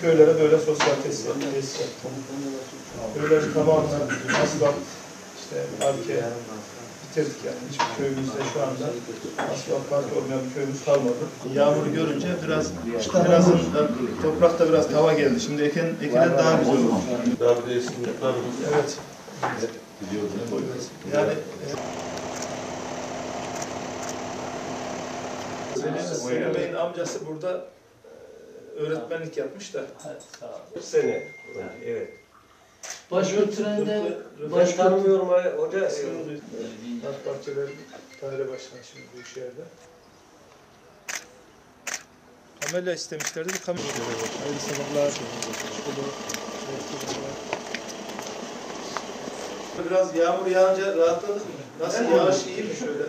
köylere böyle sosyal tesis tesis yaptık. Köyleri tamamen asfalt, işte parke bitirdik yani. Hiçbir köyümüzde şu anda asfalt parke olmayan bir köyümüz kalmadı. Yağmur görünce biraz biraz da toprakta biraz hava geldi. Şimdi eken ekinen daha güzel olur. Daha bir de muhtarımız Evet. mi? Yani e, Bey'in amcası burada öğretmenlik yapmış da. Bu sene. Evet. Baş kültüründe Ben baş tanımıyorum ha, hoca. Halk Bahçeleri Daire Başkanı şimdi bu iş yerde. Kamelya istemişlerdi bir kamelya. Hayırlı sabahlar. Biraz yağmur yağınca rahatladık mı? Nasıl yağış iyi mi şöyle?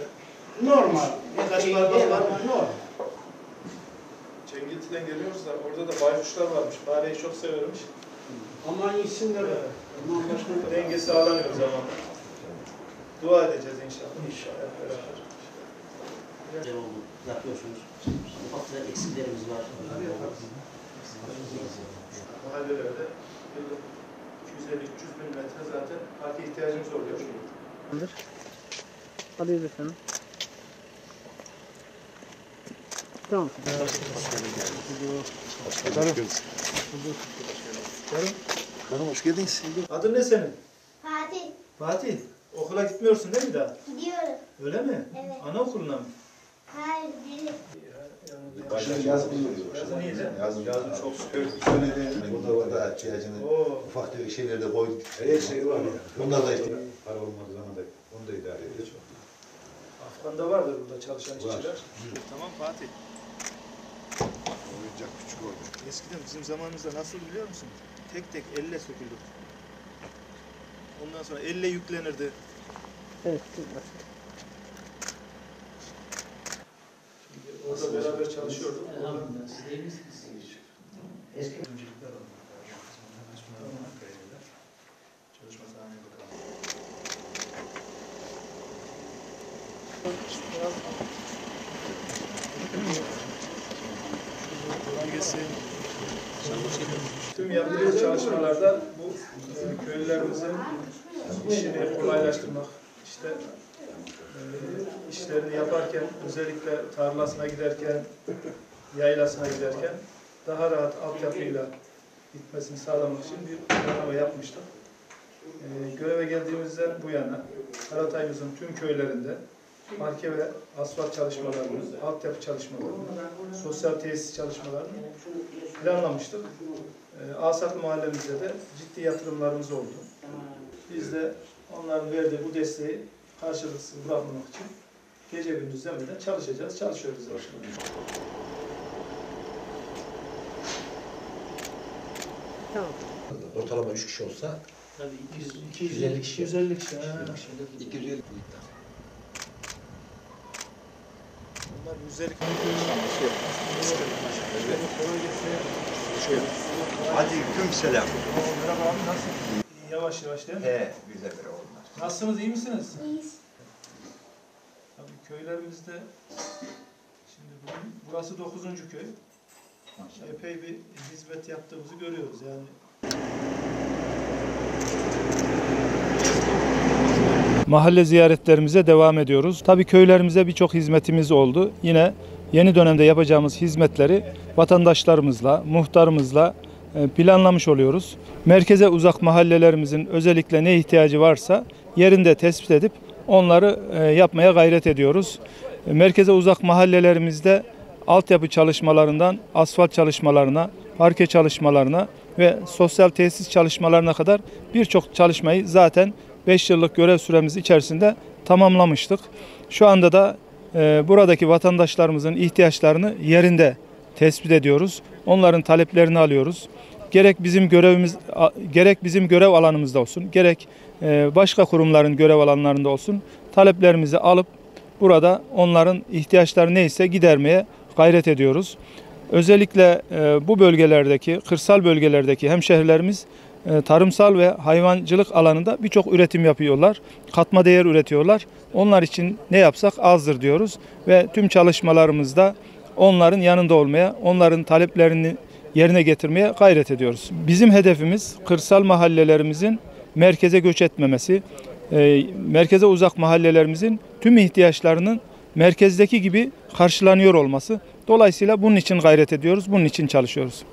Normal. Birkaç bardak var mı? Normal. Cengilti'den geliyoruz da orada da baykuşlar varmış. Fareyi çok severmiş. Aman iyisinler. Evet. Aman başka Denge sağlanıyor zaman. Dua edeceğiz inşallah. İnşallah. Güzel oldu. Yapıyorsunuz. Ufak tefek eksiklerimiz var. Mahallelerde yıllık 250-300 bin metre zaten parke ihtiyacımız oluyor. Alıyoruz efendim. Tamam. Hanım hoş geldiniz. Adın ne senin? Fatih Fatih. Okula gitmiyorsun değil mi daha? gidiyorum. Öyle mi? Evet. Anaokuluna mı? Hayır biri. Başını yazın Yazın iyi de. Yazın yazın çok şükür. Söyledi. Burada var da ihtiyacını Oo. ufak tefek şeyleri de koyduk. Her şey var ya. Onlar da işte para olmadığı zaman da onu da idare ediyor. Afgan'da vardır burada çalışan işçiler. Tamam Fatih. Küçük olmuş. Eskiden bizim zamanımızda nasıl biliyor musun? Tek tek elle söküldü. Ondan sonra elle yüklenirdi. Evet. Orada beraber çalışıyorduk. Elhamdülillah. Siz de iyi misiniz? Eski Çalışma sahneye bakalım. Gelsin. Tüm yaptığımız çalışmalarda bu e, köylülerimizin işini kolaylaştırmak, işte e, işlerini yaparken özellikle tarlasına giderken, yaylasına giderken daha rahat altyapıyla gitmesini sağlamak için bir planlama yapmıştık. E, göreve geldiğimizden bu yana Karatay'ımızın tüm köylerinde parke ve asfalt çalışmalarını, altyapı çalışmalarını, sosyal tesis çalışmalarını planlamıştık. E, Asaklı mahallemizde de ciddi yatırımlarımız oldu. Biz de onların verdiği bu desteği karşılıksız bırakmamak için gece gündüz demeden çalışacağız, çalışıyoruz. zaten. Tamam. Ortalama 3 kişi olsa tabii 200 250 kişi. 250 kişi. ha. 250 Bunlar güzellik. Aleyküm selam. Merhaba abi nasılsın? Yavaş yavaş değil mi? He, bize göre olmaz. Nasılsınız, iyi misiniz? İyiyiz. Tabii köylerimizde şimdi bugün, burası 9. köy. Epey bir hizmet yaptığımızı görüyoruz yani. Mahalle ziyaretlerimize devam ediyoruz. Tabii köylerimize birçok hizmetimiz oldu. Yine yeni dönemde yapacağımız hizmetleri vatandaşlarımızla, muhtarımızla e, planlamış oluyoruz. Merkeze uzak mahallelerimizin özellikle ne ihtiyacı varsa yerinde tespit edip onları e, yapmaya gayret ediyoruz. E, Merkeze uzak mahallelerimizde altyapı çalışmalarından asfalt çalışmalarına, parke çalışmalarına ve sosyal tesis çalışmalarına kadar birçok çalışmayı zaten 5 yıllık görev süremiz içerisinde tamamlamıştık. Şu anda da e, buradaki vatandaşlarımızın ihtiyaçlarını yerinde tespit ediyoruz. Onların taleplerini alıyoruz. Gerek bizim görevimiz gerek bizim görev alanımızda olsun, gerek e, başka kurumların görev alanlarında olsun taleplerimizi alıp burada onların ihtiyaçları neyse gidermeye gayret ediyoruz. Özellikle e, bu bölgelerdeki, kırsal bölgelerdeki hemşehrilerimiz tarımsal ve hayvancılık alanında birçok üretim yapıyorlar. Katma değer üretiyorlar. Onlar için ne yapsak azdır diyoruz ve tüm çalışmalarımızda onların yanında olmaya, onların taleplerini yerine getirmeye gayret ediyoruz. Bizim hedefimiz kırsal mahallelerimizin merkeze göç etmemesi, e, merkeze uzak mahallelerimizin tüm ihtiyaçlarının merkezdeki gibi karşılanıyor olması. Dolayısıyla bunun için gayret ediyoruz, bunun için çalışıyoruz.